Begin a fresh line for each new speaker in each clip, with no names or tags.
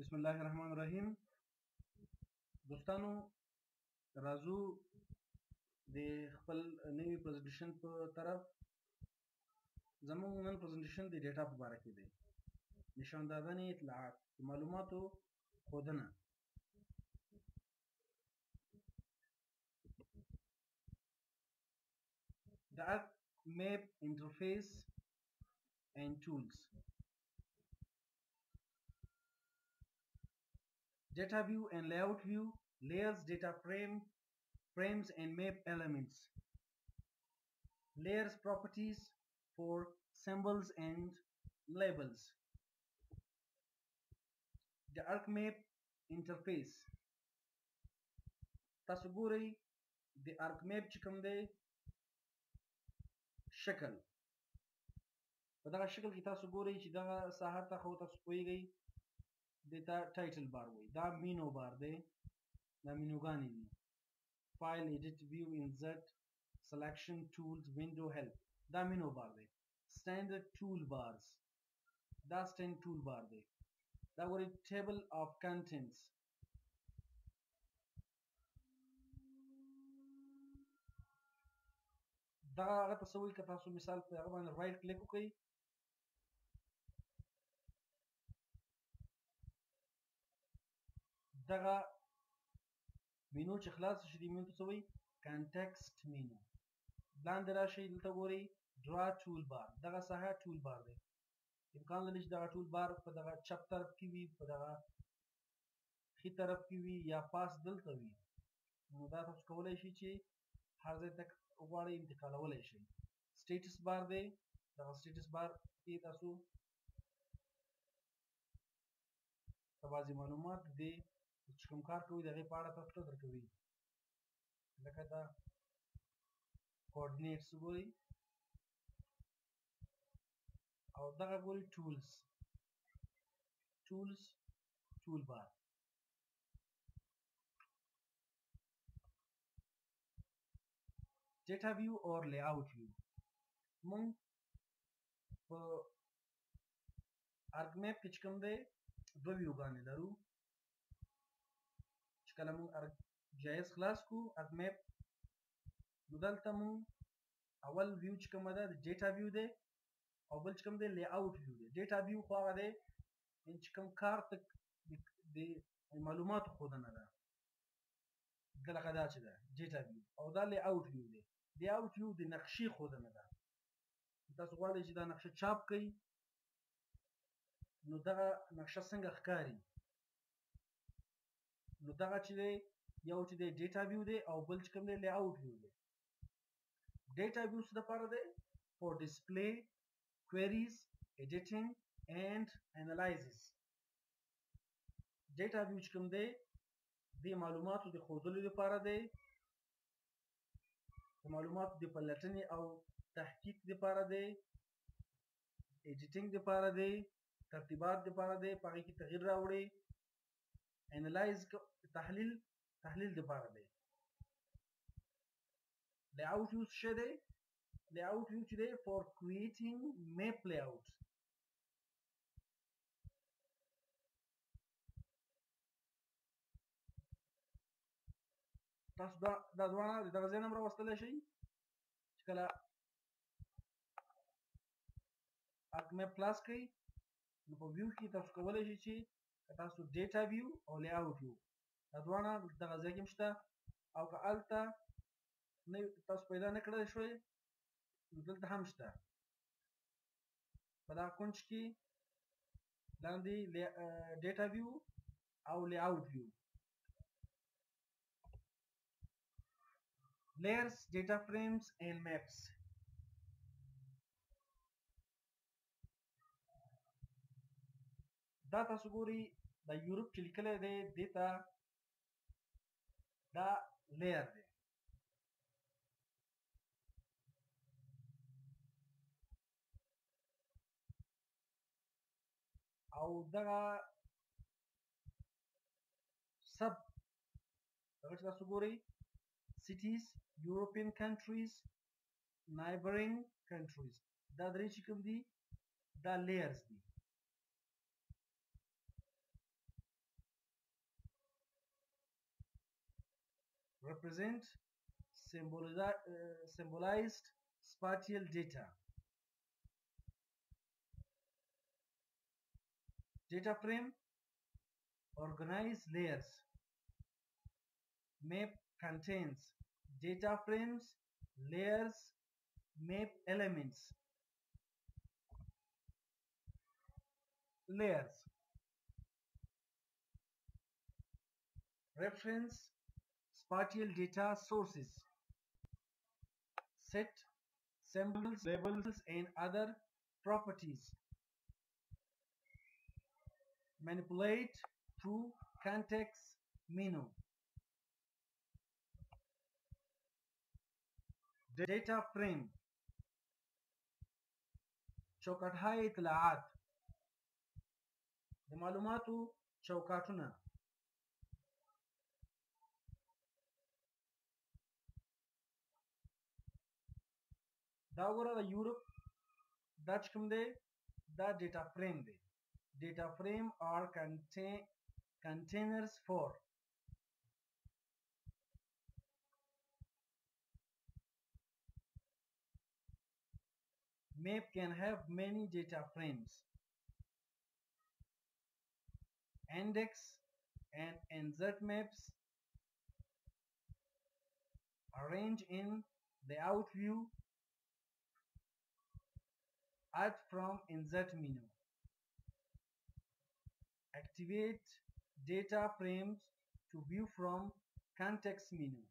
بسم الله الرحمن الرحیم. دوستانو راځو د خپل نوي پریزنټیشن په طرف. زموږ نن پریزنټیشن د ډیټا په اړه کې دی. نشاندادنې اطلاعات معلوماتو ښودنه. the ArcMap interface and tools data view and layout view layers data frame frames and map elements. Layers properties for symbols and labels. The ArcMap interface. تاسو ګورئ د ArcMap چې کوم دی شکل په دغه شکل کې تاسو ګورئ چې دغه ساحه ته خو تاسو پوهیږئ دته ټایټل بار وایي دا مینو بار دی دا مینوګانې دي. فایل ایډیټ ویو انزرټ سلیکشن ټولز وینډو هیلپ دا مینو بار دی. سټانډرډ ټول بارز دا سټینډ ټول بار دی. دا ګورئ ټیبل اف کنټینټس دا هغه ته څه وایي که تاسو مثال په هغه باندې رایټ کلیک وکړئ دغه مینو چې خلاص شي د مینو ته څه وایي؟ کانټکسټ مینو لاندې راشئ دلته ګورئ ډرا ټول بار دغه ساحه ټول بار دی. امکان لري چې دغه ټول بار په دغه چپ طرف کې وي په دغه ښي طرف کې وي یا پاس دلته وي. نو دا تاسو کولی شئ چې هر ځای ته غواړئ انتقالولی شئ. سټیټس بار دی. دغه سټیټس بار کې تاسو بعضې معلومات دی چې کوم کار کوي د هغې په اړه تاسو ته درکوي لکه دا کوارډینیټس ګورئ او دغه ګورئ ټولز ټولز ټول بار data view or layout view مونږ په ArcMap کې چې کوم دی دوه ویوګانې لرو چې کله مونږ ArcGIS خلاص کړو ArcMap نو دلته مونږ اول ویو چې کومه ده د ډیټا ویو دی او بل چې کوم دی لیاوټ ویو دی. ډیټا ویو خو هغه دی چې کوم کار ته د معلوماتو ښودنه ده. دغه دا چې ده ډیټا ویو او دا لیاوټ ویو دی. لیاوټ ویو د نقشې ښودنه ده. تاسو غواړئ چې دا نقشه چاپ کړئ نو دغه نقشه څنګه ښکاري نو دغه چې دی یو چې دی ډیټا ویو دی او بل چې کوم دی لیاوټ ویو دی ډیټا ویو څه دپاره دی for display queries editing and analysis ډیټا ویو چې کوم دی د معلوماتو د ښودلو لپاره دی د معلوماتو د پلټنې او تحقیق لپاره دی ایډیټینګ لپاره دی ترتیبات لپاره دی هغې کې تغییر راوړي انالایز تحلیل تحلیل لپاره دی layout use څه دی layout use دی for creating map layout تاسو دا دا دواړه د دغه ځای نه هم راوستلی شئ؟ چې کله ArcMap خلاص کړئ نو په ویو کې تاسو کولی شئ چې تاسو ډیټا ویو او لیاوټ ویو دا دواړه دغه ځای کې هم شته. او که هلته تاسو پیدا نه کړی شوئ نو دلته هم شته. په دغه کونج کې لاندې ډیټا ویو او لیاوټ ویو layers data frames and maps. دا تاسو ګوري د یورپ چې لیکلی دی دې ته دا لیر دی. او دغه سب دغه چې تاسو ګورئ cities European countries neighboring countries. دا درې چې کوم دي؟ دا layers دي represent uh, symbolized spatial data. Data frame organize layers. Map contains data frames, layers, map elements. Layers. Reference spatial data sources, set symbols, labels and other properties, manipulate through context menu. data frame. چوکاټهای اطلاعات د معلوماتو چوکاټونه Daogora, the Europe, that the data frame de. Data frame are contain containers for. Map can have many data frames. Index and insert maps. Arrange in the out view add from insert menu activate data frames to view from context menu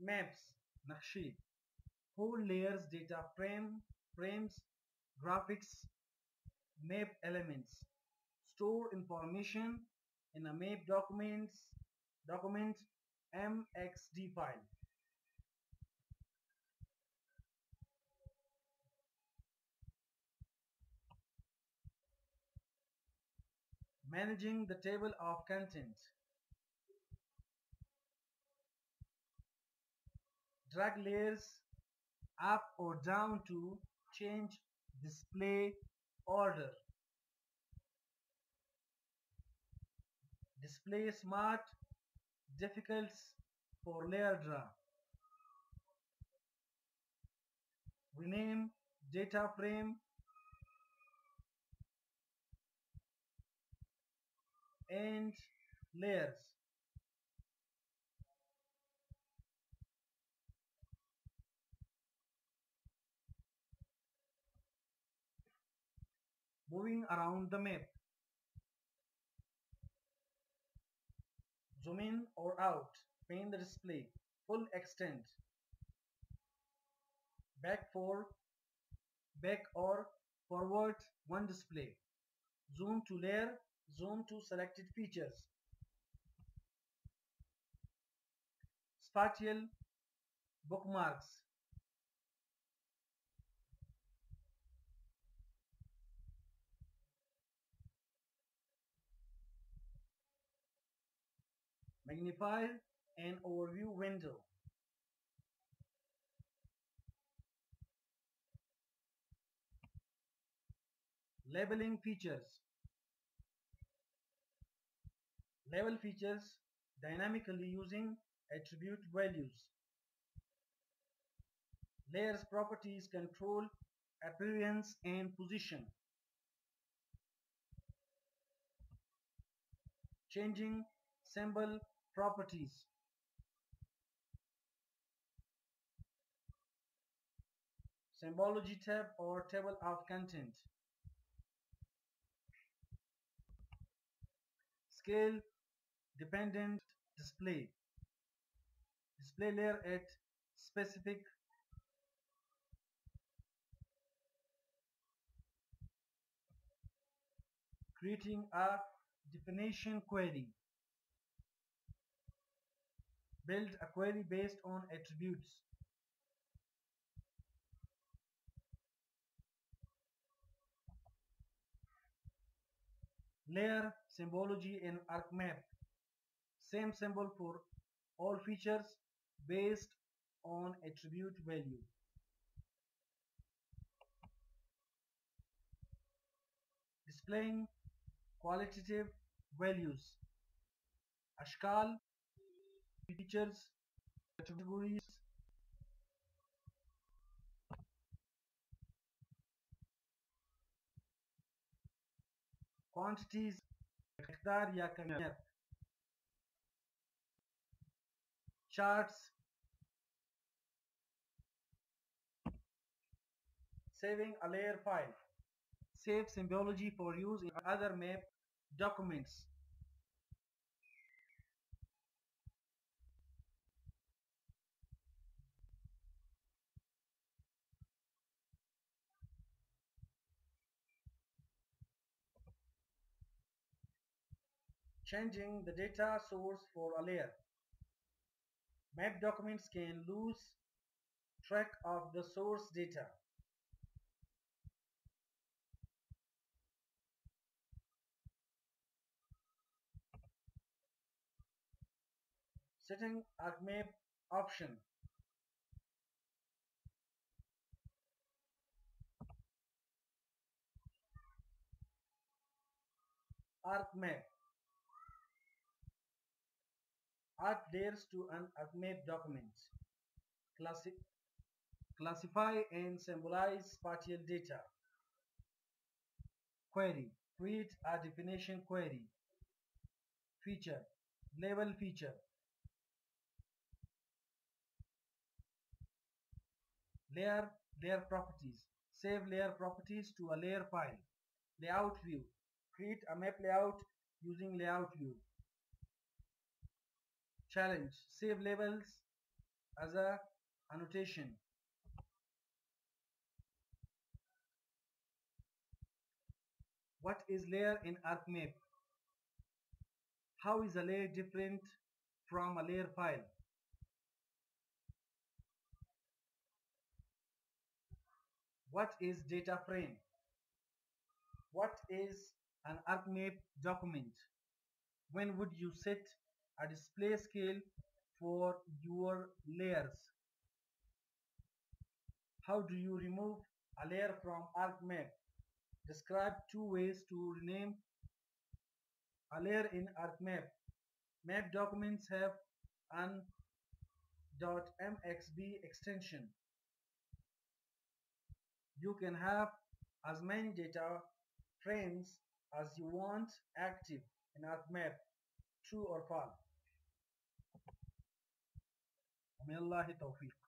maps. Naqshi whole layers data frame frames graphics map elements. Store information in a map documents document mxd file managing the table of content drag layers up or down to change display order. Display smart difficult for layer draw. Rename data frame and layers. moving around the map. Zoom in or out, pane the display, full extent, back for back or forward one display, zoom to layer, zoom to selected features, spatial bookmarks, magnify an overview window. Labeling features. Label features dynamically using attribute values. Layers properties control appearance and position. Changing symbol properties. Symbology tab or table of content. Scale dependent display. Display layer at specific creating a definition query. Build a query based on attributes. Layer symbology in ArcMap same symbol for all features based on attribute value. Displaying qualitative values. Ashkal, features, categories, quantities, ya kamyar. Charts saving a layer file save symbology for use in other map documents changing the data source for a layer. Map documents can lose track of the source data. Setting ArcMap option. ArcMap layers to an ArcMap document. Classi classify and symbolize spatial data. Query. Create a definition query. Feature. Label feature. Layer. Layer properties. Save layer properties to a layer file. Layout view. Create a map layout using layout view challenge. Save labels as a annotation. What is layer in ArcMap how is a layer different from a layer file? What is data frame? What is an ArcMap document? When would you set a display scale for your layers. How do you remove a layer from ArcMap? Describe two ways to rename a layer in ArcMap. Map documents have an .mxd extension. You can have as many data frames as you want active in ArcMap, true or false. ومن الله توفيق